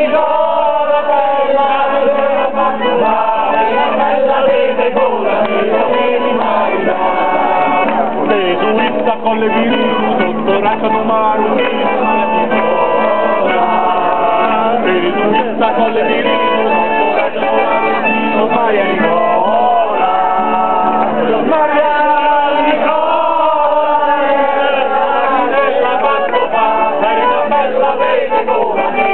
Bella, bella, bella, bella, suizza con le virus sotto racciano mano Le suizza con le virus sotto racciano mano Maria Nicola Maria Nicola, bella, fatto fare, bella, vede gola, vedi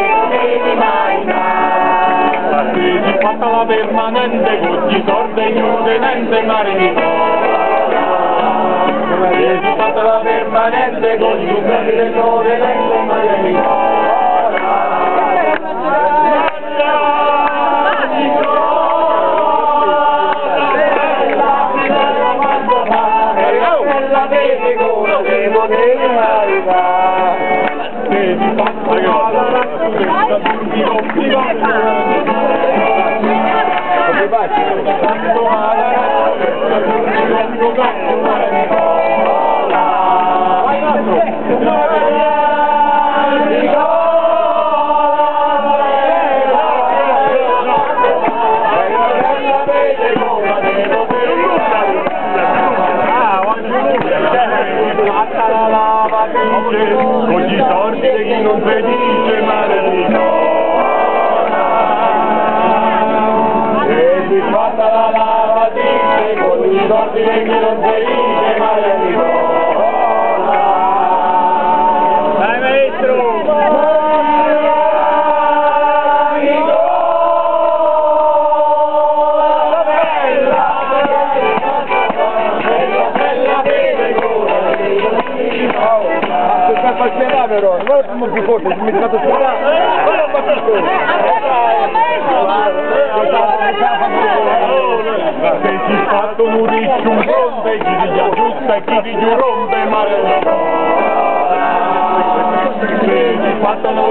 fatta la permanente con gli sordi inutamente Maria Nicola Se si fatta la permanente con gli sordi inutamente Maria Nicola Bella, vede gola, con gli sordi di chi non felice si fatta la lavatrice con i soldi di chi non felice Maria Nicola. Dai maestro! Aspetta spiegare però, non è come più forte, mi fatto spiegare, non è più Se un riccio un rompe, chi ti aggiusta e chi rompe Maria Nicola Se si fatto un